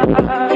Ha ha ha!